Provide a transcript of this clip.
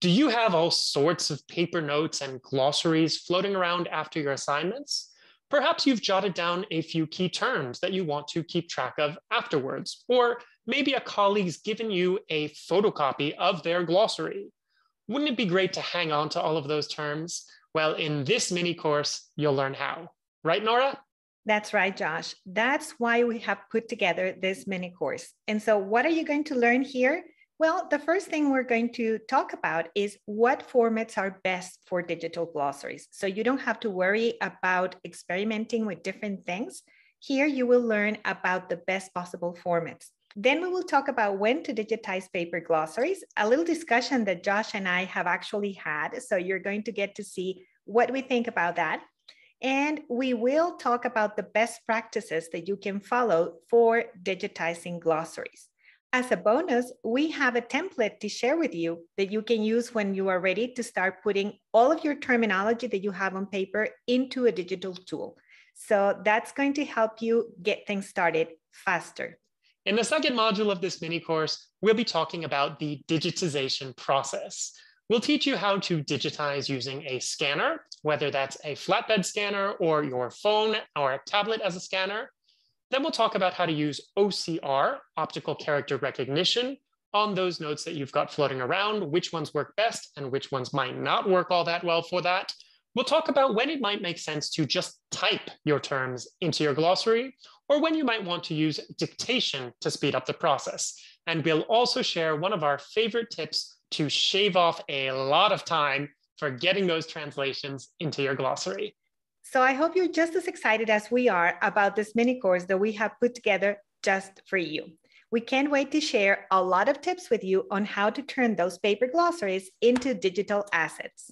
Do you have all sorts of paper notes and glossaries floating around after your assignments? Perhaps you've jotted down a few key terms that you want to keep track of afterwards, or maybe a colleague's given you a photocopy of their glossary. Wouldn't it be great to hang on to all of those terms? Well, in this mini course, you'll learn how. Right, Nora? That's right, Josh. That's why we have put together this mini course. And so, what are you going to learn here? Well, the first thing we're going to talk about is what formats are best for digital glossaries. So you don't have to worry about experimenting with different things. Here you will learn about the best possible formats. Then we will talk about when to digitize paper glossaries, a little discussion that Josh and I have actually had. So you're going to get to see what we think about that. And we will talk about the best practices that you can follow for digitizing glossaries. As a bonus, we have a template to share with you that you can use when you are ready to start putting all of your terminology that you have on paper into a digital tool. So that's going to help you get things started faster. In the second module of this mini course, we'll be talking about the digitization process. We'll teach you how to digitize using a scanner, whether that's a flatbed scanner or your phone or a tablet as a scanner. Then we'll talk about how to use OCR, optical character recognition, on those notes that you've got floating around, which ones work best and which ones might not work all that well for that. We'll talk about when it might make sense to just type your terms into your glossary, or when you might want to use dictation to speed up the process. And we'll also share one of our favorite tips to shave off a lot of time for getting those translations into your glossary. So I hope you're just as excited as we are about this mini course that we have put together just for you. We can't wait to share a lot of tips with you on how to turn those paper glossaries into digital assets.